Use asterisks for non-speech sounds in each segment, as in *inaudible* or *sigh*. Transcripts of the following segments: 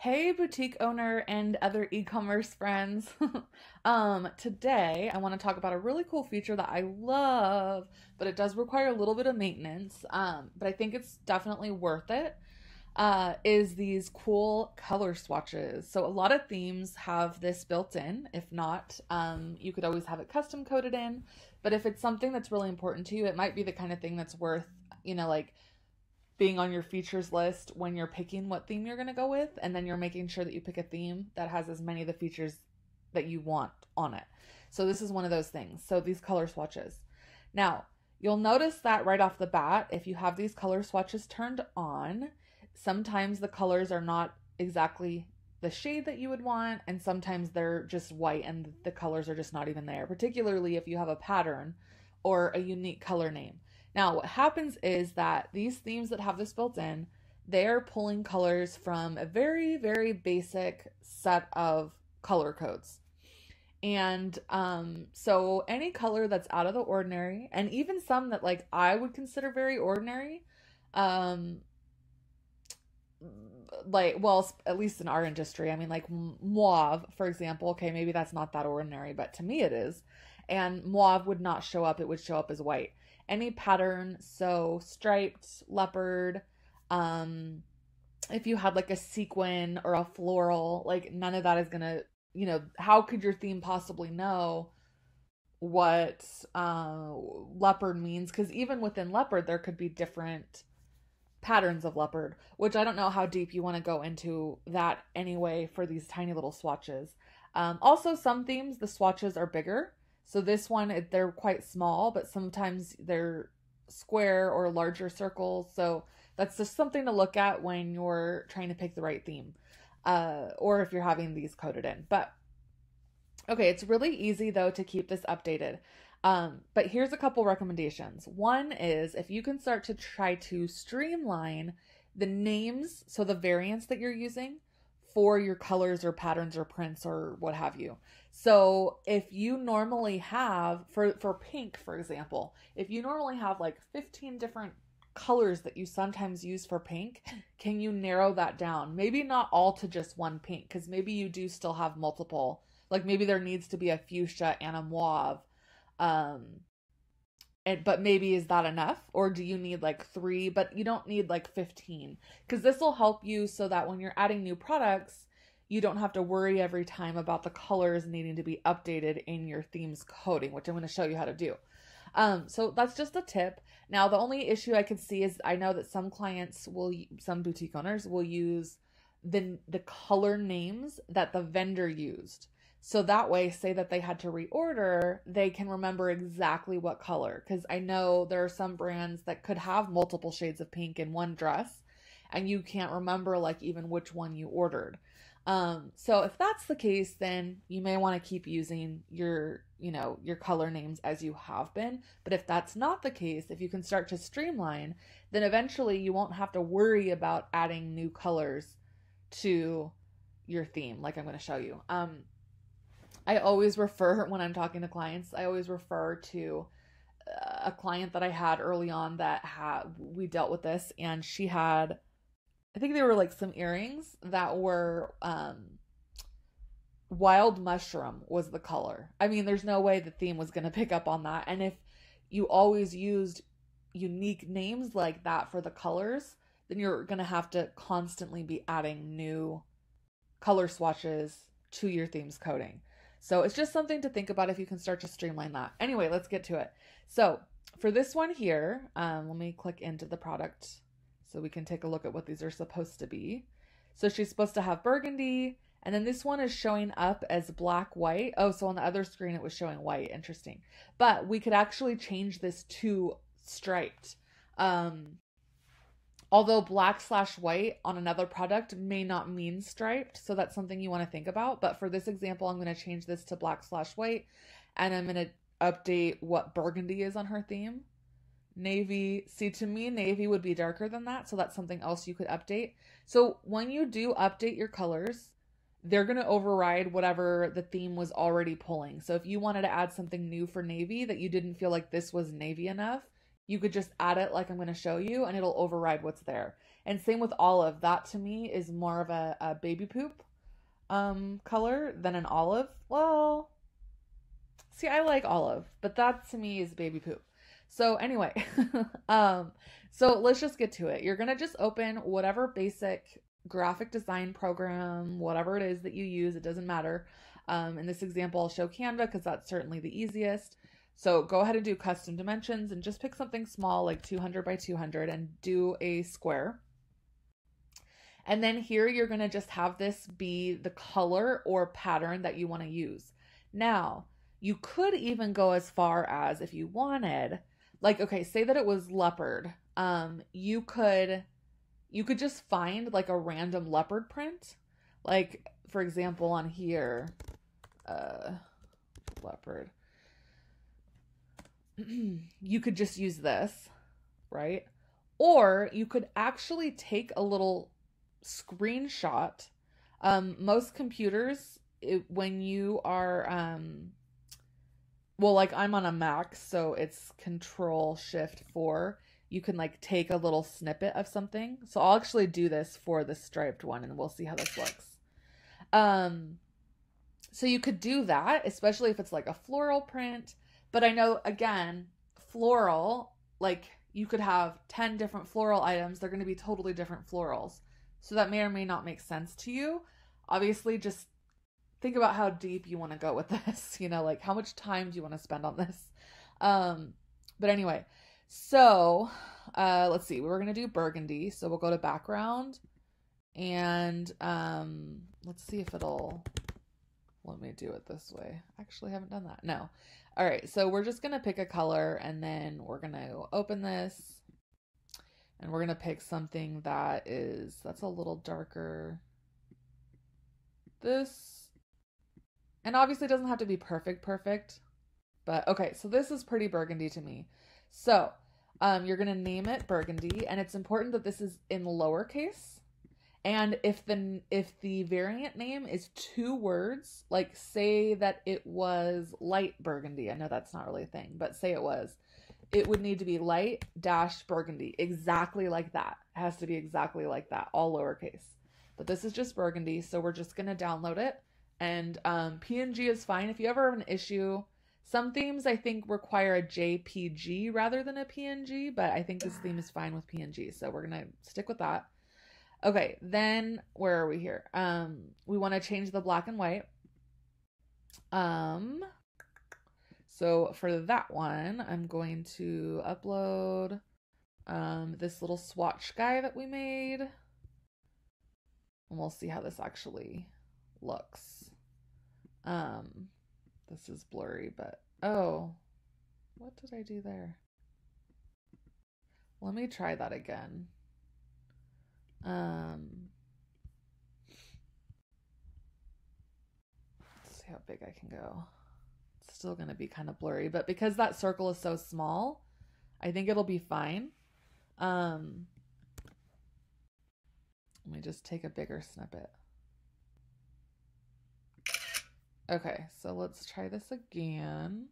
Hey, boutique owner and other e commerce friends. *laughs* um, today, I want to talk about a really cool feature that I love, but it does require a little bit of maintenance. Um, but I think it's definitely worth it. Uh, is these cool color swatches. So, a lot of themes have this built in. If not, um, you could always have it custom coded in. But if it's something that's really important to you, it might be the kind of thing that's worth, you know, like being on your features list when you're picking what theme you're going to go with and then you're making sure that you pick a theme that has as many of the features that you want on it. So this is one of those things. So these color swatches. Now, you'll notice that right off the bat if you have these color swatches turned on, sometimes the colors are not exactly the shade that you would want and sometimes they're just white and the colors are just not even there, particularly if you have a pattern or a unique color name. Now, what happens is that these themes that have this built in, they're pulling colors from a very, very basic set of color codes. And um, so any color that's out of the ordinary, and even some that like I would consider very ordinary, um, like well at least in our industry i mean like mauve for example okay maybe that's not that ordinary but to me it is and mauve would not show up it would show up as white any pattern. So striped, leopard, um, if you had like a sequin or a floral, like none of that is gonna, you know, how could your theme possibly know what uh, leopard means? Because even within leopard, there could be different patterns of leopard, which I don't know how deep you want to go into that anyway for these tiny little swatches. Um, also, some themes, the swatches are bigger. So this one, they're quite small, but sometimes they're square or larger circles. So that's just something to look at when you're trying to pick the right theme, uh, or if you're having these coded in. But okay, it's really easy though to keep this updated. Um, but here's a couple recommendations. One is if you can start to try to streamline the names, so the variants that you're using for your colors or patterns or prints or what have you. So if you normally have for for pink for example, if you normally have like 15 different colors that you sometimes use for pink, can you narrow that down? Maybe not all to just one pink cuz maybe you do still have multiple. Like maybe there needs to be a fuchsia and a mauve. Um and but maybe is that enough or do you need like 3 but you don't need like 15 cuz this will help you so that when you're adding new products you don't have to worry every time about the colors needing to be updated in your themes coding which I'm going to show you how to do. Um so that's just a tip. Now the only issue I can see is I know that some clients will some boutique owners will use the the color names that the vendor used. So that way, say that they had to reorder, they can remember exactly what color. Because I know there are some brands that could have multiple shades of pink in one dress, and you can't remember like even which one you ordered. Um, so if that's the case, then you may want to keep using your, you know, your color names as you have been. But if that's not the case, if you can start to streamline, then eventually you won't have to worry about adding new colors to your theme, like I'm going to show you. Um, I always refer *laughs* when I'm talking to clients, I always refer to uh, a client that I had early on that had we dealt with this and she had I think they were like some earrings that were um wild mushroom was the color. I mean, there's no way the theme was going *laughs* to pick up on that. And if you always used unique names like that for the colors, then you're going to have to constantly be adding new color swatches to your theme's coding. So it's just something to think about if you can start to streamline that. Anyway, let's get to it. So for this one here, um, let me click into the product so we can take a look at what these are supposed to be. So she's supposed to have burgundy, and then this one is showing up as black white. Oh, so on the other screen it was showing white. Interesting. But we could actually change this to striped. Um, Although black slash white on another product may not mean striped, so that's something you want to think about. But for this example, I'm going to change this to black slash white, and I'm going to update what burgundy is on her theme. Navy, see, to me, navy would be darker than that, so that's something else you could update. So when you do update your colors, they're going to override whatever the theme was already pulling. So if you wanted to add something new for navy that you didn't feel like this was navy enough, you could just add it like I'm going to show you and it'll override what's there. And same with olive. That to me is more of a, a baby poop um color than an olive. Well, see, I like olive, but that to me is baby poop. So anyway, *laughs* um, so let's just get to it. You're gonna just open whatever basic graphic design program, whatever it is that you use, it doesn't matter. Um, in this example, I'll show Canva because that's certainly the easiest. So go ahead and do custom dimensions and just pick something small like 200 by 200 and do a square. And then here you're going to just have this be the color or pattern that you want to use. Now, you could even go as far as if you wanted, like, okay, say that it was leopard. Um, you could you could just find like a random leopard print. Like, for example, on here, uh, leopard. You could just use this, right? Or you could actually take a little screenshot. Um, most computers, it, when you are, um, well, like I'm on a Mac, so it's Control Shift 4 you can like take a little snippet of something. So I'll actually do this for the striped one and we'll see how this looks. Um so you could do that, especially if it's like a floral print, but I know again, floral like you could have 10 different floral items, they're going to be totally different florals. So that may or may not make sense to you. Obviously, just think about how deep you want to go with *laughs* this, you know, like how much time do you want to spend on this? Um but anyway, so, uh, let's see. We were gonna do burgundy, so we'll go to background, and um, let's see if it'll let me do it this way. Actually, I haven't done that. No. All right, so we're just gonna pick a color, and then we're gonna open this, and we're gonna pick something that is that's a little darker. This, and obviously, doesn't have to be perfect, perfect. But okay, so this is pretty burgundy to me. So um, you're gonna name it Burgundy, and it's important that this is in lowercase. And if the if the variant name is two words, like say that it was light burgundy, I know that's not really a thing, but say it was, it would need to be light dash burgundy, exactly like that. It has to be exactly like that, all lowercase. But this is just burgundy, so we're just gonna download it. And um, PNG is fine. If you ever have an issue some themes I think require a JPG rather than a PNG, but I think this theme is fine with PNG, so we're gonna stick with that. Okay, then where are we here? Um, we want to change the black and white. Um, so for that one, I'm going to upload um this little swatch guy that we made, and we'll see how this actually looks. Um, this is blurry, but oh, what did I do there? Let me try that again. Um, let's see how big I can go. It's still going to be kind of blurry, but because that circle is so small, I think it'll be fine. Um, let me just take a bigger snippet. Okay, so let's try this again.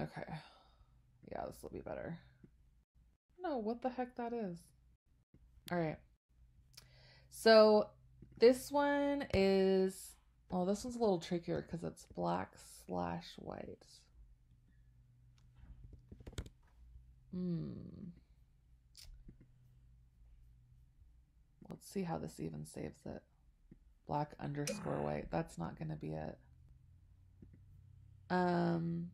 Okay. Yeah, this will be better. No, what the heck that is. All right. So this one is, well, this one's a little trickier because it's black slash white. Hmm. Let's see how this even saves it. Black underscore white. That's not going to be it. Um,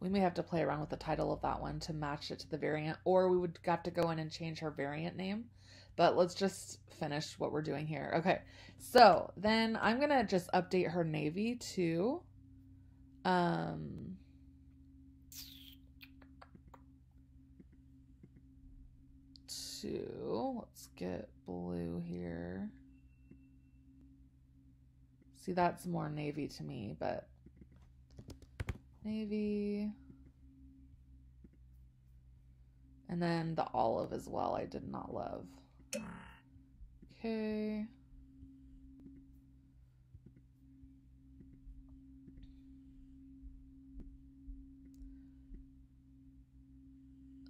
we may have to play around with the title of that one to match it to the variant, or we would have to go in and change her variant name. But let's just finish what we're doing here. Okay, so then I'm going to just update her navy to um, to, let's get blue here. See, that's more navy to me, but navy. And then the olive as well, I did not love. Okay.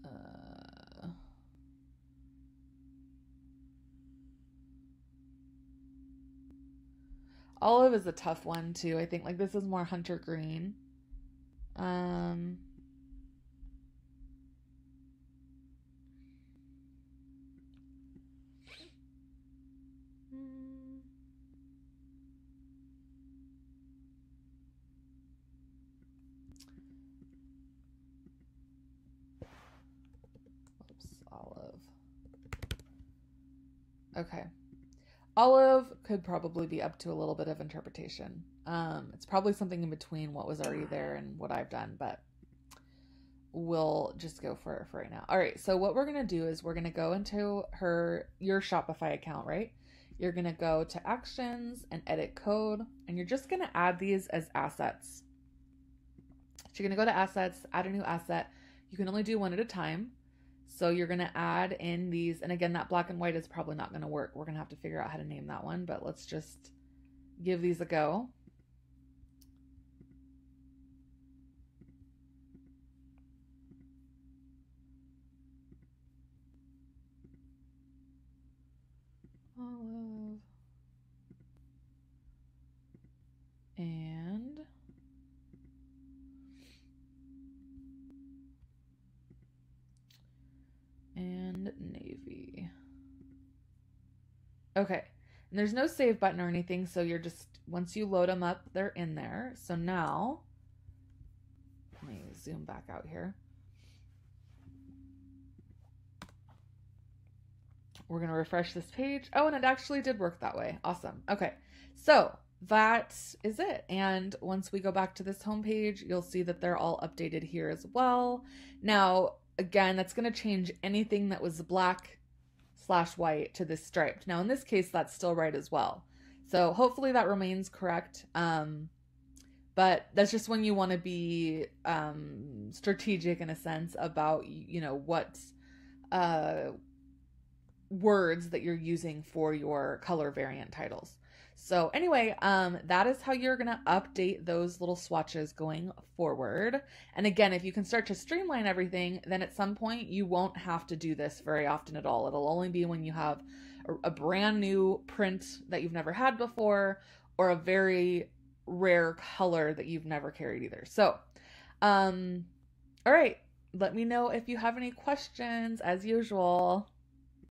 Uh, olive is a tough one too. I think like this is more hunter green. Um. Oops, olive. Okay. Olive could probably be up to a little bit of interpretation. Um, it's probably something in between what was already there and what I've done, but we'll just go for it for right now. All right, so what we're gonna do is we're gonna go into her your Shopify account, right? You're gonna go to actions and edit code, and you're just gonna add these as assets. So you're gonna go to assets, add a new asset. You can only do one at a time. So you're going to add in these, and again, that black and white is probably not going to work. We're going to have to figure out how to name that one, but let's just give these a go. Olive. And and navy. Okay. And there's no save button or anything, so you're just, once you load them up, they're in there. So now, let me zoom back out here. We're going to refresh this page. Oh, and it actually did work that way. Awesome. Okay. So that is it. And once we go back to this homepage, you'll see that they're all updated here as well. Now, again, that's going to change anything that was black slash white to this striped. Now, in this case, that's still right as well. So hopefully that remains correct. Um, but that's just when you want to be um, strategic in a sense about, you know, what uh, words that you're using for your color variant titles. So anyway, um, that is how you're going to update those little swatches going forward. And again, if you can start to streamline everything, then at some point you won't have to do this very often at all. It'll only be when you have a, a brand new print that you've never had before or a very rare color that you've never carried either. So, um, all right, let me know if you have any questions as usual.